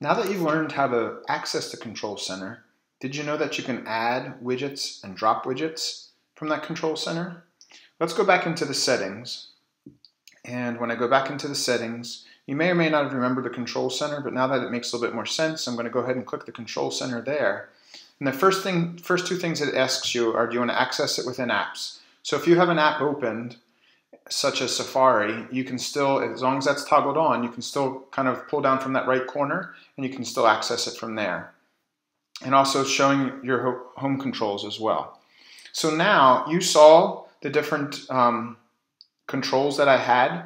Now that you've learned how to access the control center, did you know that you can add widgets and drop widgets from that control center? Let's go back into the settings. And when I go back into the settings, you may or may not have remembered the control center, but now that it makes a little bit more sense, I'm going to go ahead and click the control center there. And the first thing, first two things it asks you are do you want to access it within apps? So if you have an app opened, such as Safari, you can still, as long as that's toggled on, you can still kind of pull down from that right corner and you can still access it from there. And also showing your home controls as well. So now you saw the different um, controls that I had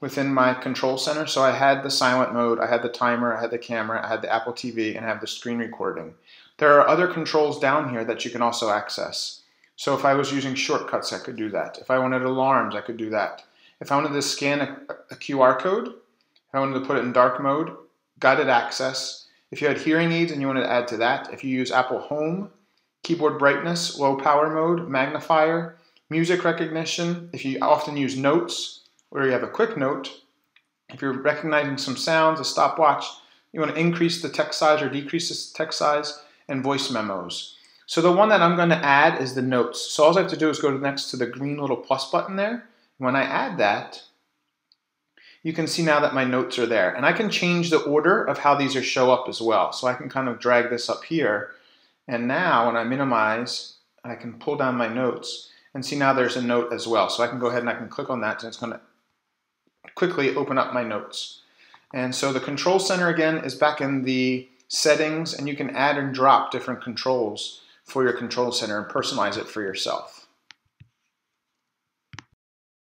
within my control center. So I had the silent mode, I had the timer, I had the camera, I had the Apple TV, and I have the screen recording. There are other controls down here that you can also access. So if I was using shortcuts, I could do that. If I wanted alarms, I could do that. If I wanted to scan a, a QR code, if I wanted to put it in dark mode, guided access. If you had hearing aids and you wanted to add to that, if you use Apple Home, keyboard brightness, low power mode, magnifier, music recognition, if you often use notes, where you have a quick note, if you're recognizing some sounds, a stopwatch, you want to increase the text size or decrease the text size, and voice memos. So the one that I'm going to add is the notes. So all I have to do is go next to the green little plus button there. When I add that, you can see now that my notes are there. And I can change the order of how these are show up as well. So I can kind of drag this up here. And now when I minimize, I can pull down my notes and see now there's a note as well. So I can go ahead and I can click on that and it's going to quickly open up my notes. And so the control center again is back in the settings and you can add and drop different controls for your control center and personalize it for yourself.